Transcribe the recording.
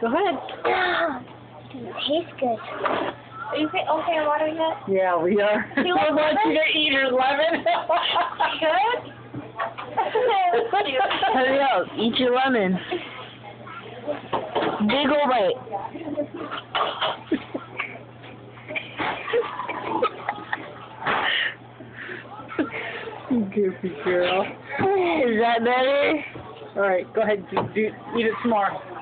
Go ahead. Doesn't taste good. Are you okay, okay water yet? Yeah, we are. You I want you to eat your lemon. Good? Hurry up, eat your lemon. Big ol' bite. Goofy girl. Is that better? All right, go ahead. Do, do, eat it some more.